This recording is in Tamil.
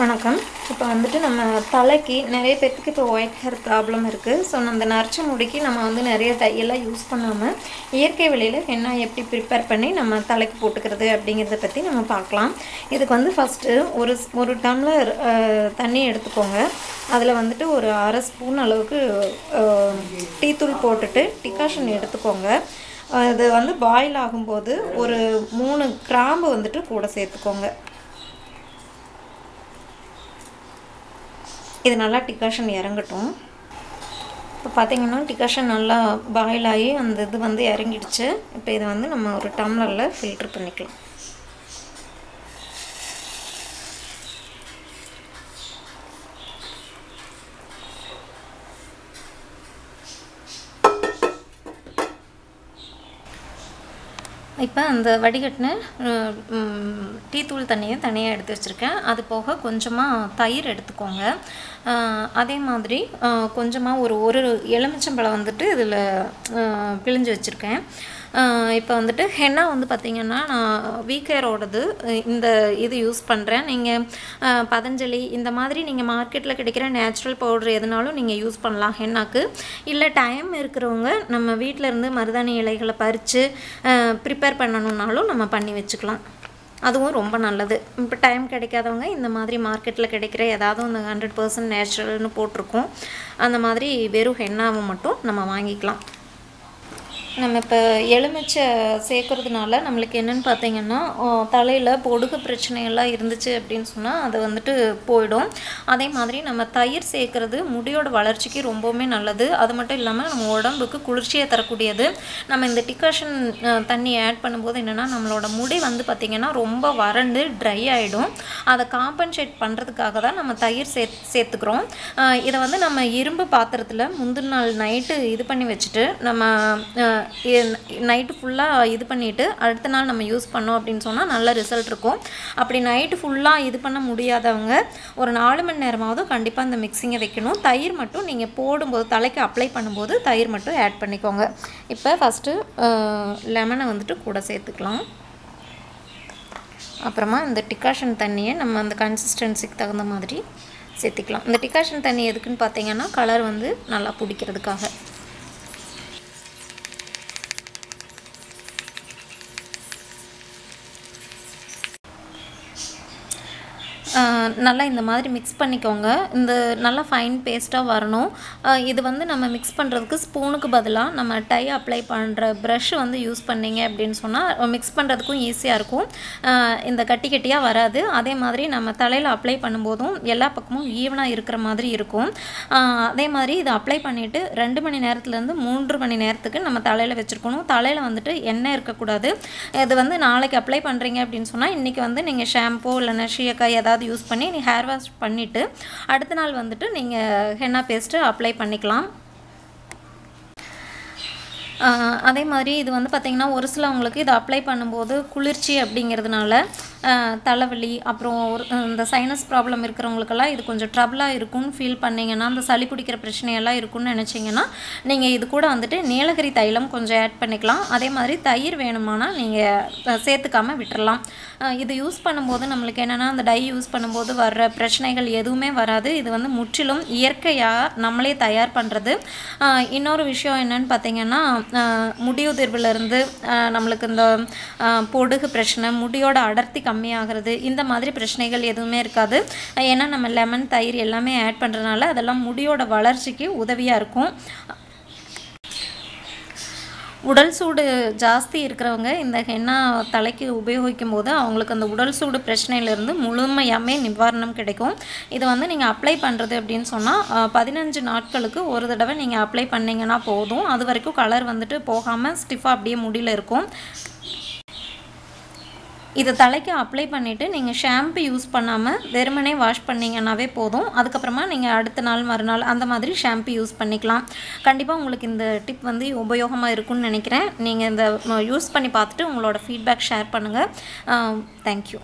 வணக்கம். இப்போ வந்துட்டு நம்ம தலைக்கு நிறைய பேர்த்துக்கு இப்போ ஒயிட் ஹேர் ப்ராப்ளம் இருக்குது ஸோ அந்த நரைச்ச முடிக்கு நம்ம வந்து நிறைய தையெல்லாம் யூஸ் பண்ணாமல் இயற்கை வழியில் என்ன எப்படி ப்ரிப்பேர் பண்ணி நம்ம தலைக்கு போட்டுக்கிறது அப்படிங்கிறத பற்றி நம்ம பார்க்கலாம். இதுக்கு வந்து ஃபஸ்ட்டு ஒரு ஒரு டம்ளர் தண்ணி எடுத்துக்கோங்க. அதில் வந்துட்டு ஒரு அரை ஸ்பூன் அளவுக்கு டீத்தூள் போட்டுட்டு டிகாஷன் எடுத்துக்கோங்க. அது வந்து பாயில் ஆகும்போது ஒரு மூணு கிராம்பு வந்துட்டு கூட சேர்த்துக்கோங்க. இது நல்லா டிகாஷன் இறங்கட்டும். இப்போ பார்த்தீங்கன்னா டிகாஷன் நல்லா பாயில் ஆகி அந்த இது வந்து இறங்கிடுச்சு. இப்போ இதை வந்து நம்ம ஒரு டம்ளரில் ஃபில்ட்ரு பண்ணிக்கலாம். இப்போ அந்த வடிகட்டின டீ தூள் தண்ணியை தனியாக எடுத்து வச்சுருக்கேன். அது போக கொஞ்சமாக தயிர் எடுத்துக்கோங்க. அதே மாதிரி கொஞ்சமாக ஒரு ஒரு எலுமிச்சம்பழம் வந்துட்டு இதில் பிழிஞ்சு வச்சுருக்கேன். இப்போ வந்துட்டு ஹென்னா வந்து பார்த்திங்கன்னா நான் வீக்கேரோடது இந்த இது யூஸ் பண்ணுறேன் நீங்கள் பதஞ்சலி இந்த மாதிரி நீங்கள் மார்க்கெட்டில் கிடைக்கிற நேச்சுரல் பவுடர் எதுனாலும் நீங்கள் யூஸ் பண்ணலாம் ஹென்னாக்கு. இல்லை டைம் இருக்கிறவங்க நம்ம வீட்டில் இருந்து மருதாணி இலைகளை பறித்து ப்ரிப்பேர் பண்ணணுன்னாலும் நம்ம பண்ணி வச்சுக்கலாம். அதுவும் ரொம்ப நல்லது. இப்போ டைம் கிடைக்காதவங்க இந்த மாதிரி மார்க்கெட்டில் கிடைக்கிற ஏதாவது இந்த ஹண்ட்ரட் பர்சன்ட் நேச்சுரல்னு போட்டிருக்கோம். அந்த மாதிரி வெறும் ஹென்னாவை மட்டும் நம்ம வாங்கிக்கலாம். நம்ம இப்போ எலுமிச்சை சேர்க்கறதுனால நம்மளுக்கு என்னென்னு பார்த்தீங்கன்னா தலையில் பொடுகு பிரச்சனையெல்லாம் இருந்துச்சு அப்படின்னு சொன்னால் அது வந்துட்டு போயிடும். அதே மாதிரி நம்ம தயிர் சேர்க்கறது முடியோட வளர்ச்சிக்கு ரொம்பவுமே நல்லது. அது மட்டும் இல்லாமல் நம்ம உடம்புக்கு குளிர்ச்சியை தரக்கூடியது. நம்ம இந்த டிகாஷன் தண்ணி ஆட் பண்ணும்போது என்னென்னா நம்மளோட முடி வந்து பார்த்திங்கன்னா ரொம்ப வறண்டு ட்ரை ஆகிடும் அதை காம்பன்சேட் பண்ணுறதுக்காக தான் நம்ம தயிர் சே சேர்த்துக்கிறோம். இதை வந்து நம்ம இரும்பு பாத்திரத்தில் முந்தின நாள் நைட்டு இது பண்ணி வச்சுட்டு நம்ம நைட்டு ஃபுல்லாக இது பண்ணிவிட்டு அடுத்த நாள் நம்ம யூஸ் பண்ணோம் அப்படின்னு சொன்னால் நல்ல ரிசல்ட் இருக்கும். அப்படி நைட்டு ஃபுல்லாக இது பண்ண முடியாதவங்க ஒரு நாலு மணி நேரமாவது கண்டிப்பாக அந்த மிக்சிங்கை வைக்கணும். தயிர் மட்டும் நீங்கள் போடும்போது தலைக்கு அப்ளை பண்ணும்போது தயிர் மட்டும் ஆட் பண்ணிக்கோங்க. இப்போ ஃபஸ்ட்டு லெமனை வந்துட்டு கூட சேர்த்துக்கலாம். அப்புறமா இந்த டிகாஷன் தண்ணியை நம்ம அந்த கன்சிஸ்டன்சிக்கு தகுந்த மாதிரி சேர்த்துக்கலாம். இந்த டிகாஷன் தண்ணி எதுக்குன்னு பார்த்தீங்கன்னா கலர் வந்து நல்லா பிடிக்கிறதுக்காக. நல்லா இந்த மாதிரி மிக்ஸ் பண்ணிக்கோங்க. இந்த நல்லா ஃபைன் பேஸ்ட்டாக வரணும். இது வந்து நம்ம மிக்ஸ் பண்ணுறதுக்கு ஸ்பூனுக்கு பதிலாக நம்ம டை அப்ளை பண்ணுற ப்ரஷ் வந்து யூஸ் பண்ணீங்க அப்படின்னு சொன்னால் மிக்ஸ் பண்ணுறதுக்கும் ஈஸியாக இருக்கும். இந்த கட்டி கட்டியாக வராது. அதே மாதிரி நம்ம தலையில் அப்ளை பண்ணும்போதும் எல்லா பக்கமும் ஈவனாக இருக்கிற மாதிரி இருக்கும். அதே மாதிரி இதை அப்ளை பண்ணிவிட்டு ரெண்டு மணி நேரத்துலேருந்து மூன்று மணி நேரத்துக்கு நம்ம தலையில் வச்சுருக்கணும். தலையில் வந்துட்டு எண்ணெய் இருக்கக்கூடாது. இது வந்து நாளைக்கு அப்ளை பண்ணுறீங்க அப்படின்னு சொன்னால் இன்றைக்கி வந்து நீங்கள் ஷாம்பூ இல்லைன்னா ஷீயக்காய் ஏதாவது யூஸ் பண்ணி நீ ஹேர் வாஷ் பண்ணிவிட்டு அடுத்த நாள் வந்துட்டு நீங்கள் ஹென்னா பேஸ்ட்டு அப்ளை பண்ணிக்கலாம். ஆஹ் அதே மாதிரி இது வந்து பார்த்திங்கன்னா ஒரு சிலவங்களுக்கு இதை அப்ளை பண்ணும்போது குளிர்ச்சி அப்படிங்கிறதுனால தலைவலி அப்புறம் ஒரு இந்த சைனஸ் ப்ராப்ளம் இருக்கிறவங்களுக்கெல்லாம் இது கொஞ்சம் ட்ரபிளாக இருக்கும்னு ஃபீல் பண்ணிங்கன்னா அந்த சளி பிடிக்கிற பிரச்சனையெல்லாம் இருக்கும்னு நினச்சிங்கன்னா நீங்கள் இது கூட வந்துட்டு நீலகிரி தைலம் கொஞ்சம் ஆட் பண்ணிக்கலாம். அதே மாதிரி தயிர் வேணுமானா நீங்கள் சேர்த்துக்காம விட்டுறலாம். இது யூஸ் பண்ணும்போது நம்மளுக்கு என்னென்னா அந்த டை யூஸ் பண்ணும்போது வர்ற பிரச்சனைகள் எதுவுமே வராது. இது வந்து முற்றிலும் இயற்கையாக நம்மளே தயார் பண்ணுறது இன்னொரு விஷயம் என்னன்னு பார்த்தீங்கன்னா முடியுதிர்விலிருந்து நம்மளுக்கு இந்த பொடுகு பிரச்சனை முடியோட அடர்த்தி கம்மியாகிறது. இந்த மாதிரி பிரச்சனைகள் எதுவுமே இருக்காது. ஏன்னா நம்ம லெமன் தயிர் எல்லாமே ஆட் பண்ணுறதுனால அதெல்லாம் முடியோட வளர்ச்சிக்கு உதவியாக இருக்கும். உடல் சூடு ஜாஸ்தி இருக்கிறவங்க இந்த ஹென்னா தலைக்கு உபயோகிக்கும் போது அவங்களுக்கு அந்த உடல் சூடு பிரச்சனையிலேருந்து முழுமையாமே நிவாரணம் கிடைக்கும். இது வந்து நீங்கள் அப்ளை பண்ணுறது அப்படின்னு சொன்னால் பதினஞ்சு நாட்களுக்கு ஒரு தடவை நீங்கள் அப்ளை பண்ணிங்கன்னா போதும். அது வரைக்கும் கலர் வந்துட்டு போகாமல் ஸ்டிஃபாக அப்படியே முடியல இருக்கும். இதை தலைக்கு அப்ளை பண்ணிவிட்டு நீங்கள் ஷாம்பு யூஸ் பண்ணாமல் வெறுமனே வாஷ் பண்ணிங்கன்னாவே போதும். அதுக்கப்புறமா நீங்கள் அடுத்த நாள் மறுநாள் அந்த மாதிரி ஷாம்பு யூஸ் பண்ணிக்கலாம். கண்டிப்பாக உங்களுக்கு இந்த டிப் வந்து உபயோகமாக இருக்கும்னு நினைக்கிறேன். நீங்கள் இந்த யூஸ் பண்ணி பார்த்துட்டு உங்களோட ஃபீட்பேக் ஷேர் பண்ணுங்கள் தேங்க்யூ